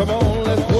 Come on, let's go.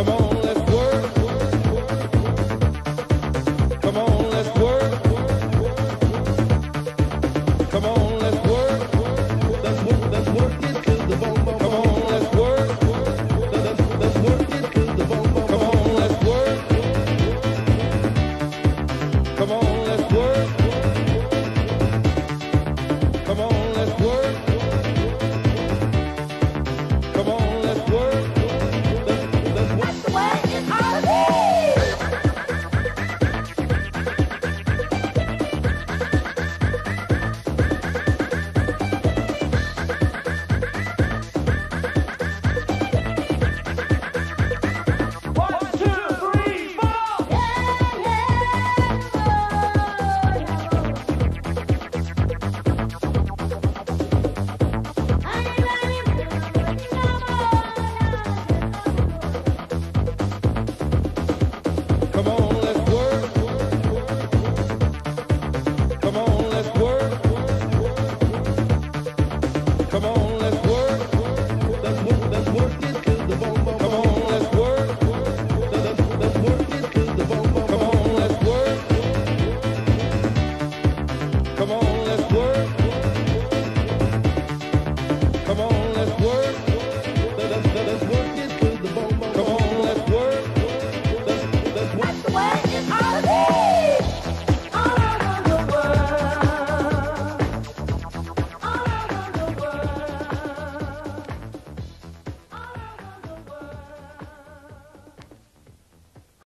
Come on.